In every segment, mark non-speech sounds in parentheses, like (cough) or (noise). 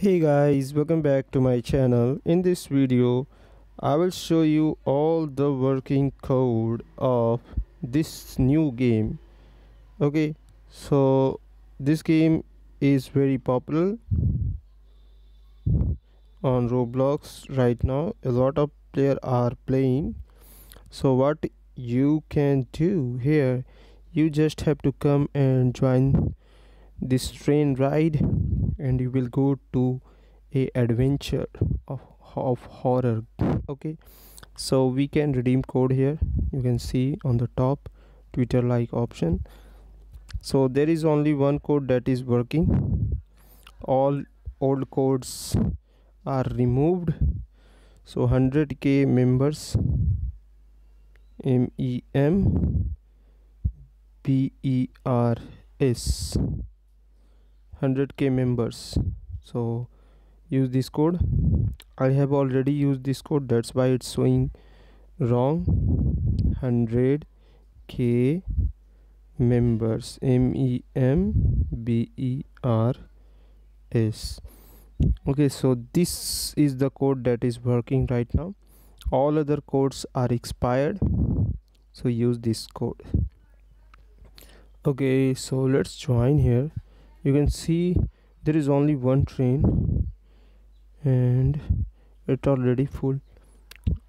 hey guys welcome back to my channel. In this video i will show you all the working code of this new game. Okay so this game is very popular on roblox right now. A lot of players are playing. So what you can do here you just have to come and join this train ride and you will go to a adventure of, of horror okay? So we can redeem code here. You can see on the top twitter like option. So there is only one code that is working. All old codes are removed. So 100k members m e m b e r s 100k members. So use this code. I have already used this code. That's why it's showing wrong. 100k members. M e m b e r s. Okay so this is the code that is working right now. All other codes are expired. So use this code. Okay so let's join here you can see there is only one train and it's already full.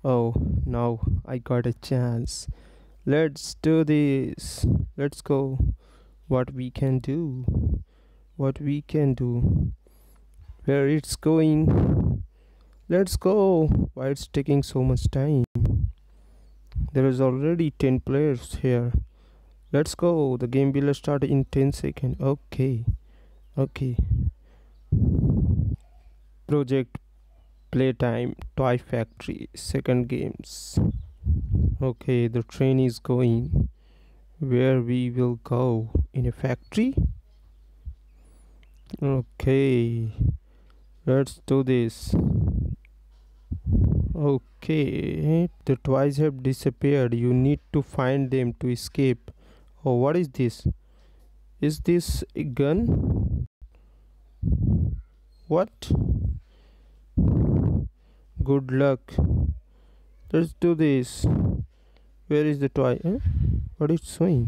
Oh now i got a chance. Let's do this. Let's go. What we can do? What we can do? Where it's going? Let's go. Why it's taking so much time? There is already 10 players here. Let's go. The game will start in 10 seconds. Okay okay. Project playtime toy factory second games. Okay the train is going. Where we will go? In a factory? Okay. Let's do this. Okay. The toys have disappeared. You need to find them to escape. Oh what is this? Is this a gun what? Good luck. Let's do this. Where is the toy? Eh? what is showing?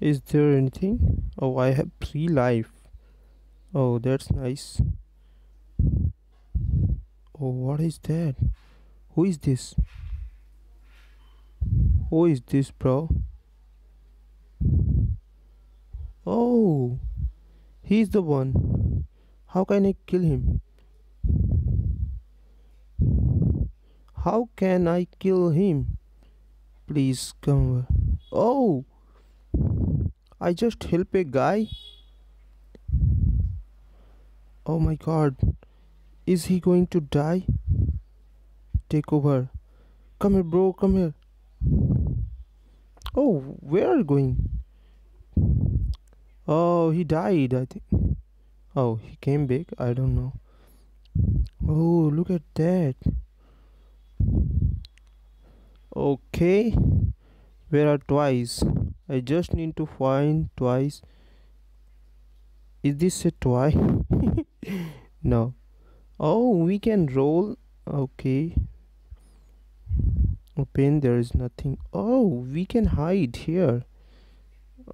Is there anything? Oh i have three life. Oh that's nice. Oh what is that? Who is this? Who is this bro? Oh he's the one how can I kill him? How can I kill him? Please come. Oh! I just help a guy? Oh my god. Is he going to die? Take over. Come here, bro. Come here. Oh, where are you going? Oh, he died, I think oh he came back i don't know. Oh look at that. Okay. Where are twice? I just need to find twice. Is this a toy (laughs) no. Oh we can roll. Okay. Open there is nothing. Oh we can hide here.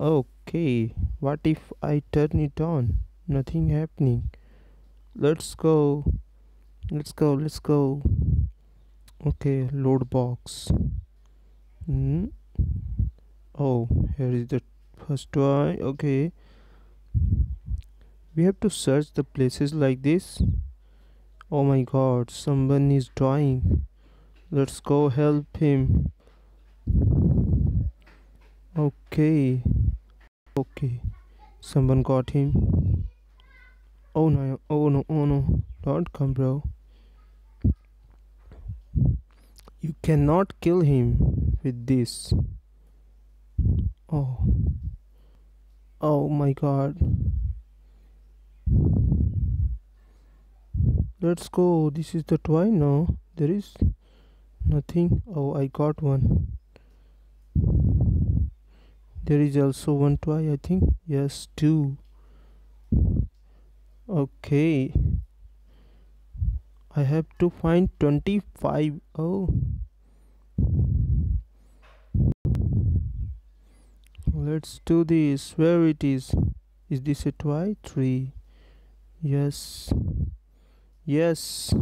Okay. What if i turn it on nothing happening. Let's go. Let's go let's go. Okay load box. Hmm? Oh here is the first one. Okay. We have to search the places like this. Oh my god someone is dying. Let's go help him. Okay. Okay. Someone got him Oh no, oh no, oh no. Don't come, bro. You cannot kill him with this. Oh. Oh my god. Let's go. This is the toy now. There is nothing. Oh, I got one. There is also one toy, I think. Yes, two okay. I have to find 25 oh. Let's do this. Where it is? Is this a y 3 yes. Yes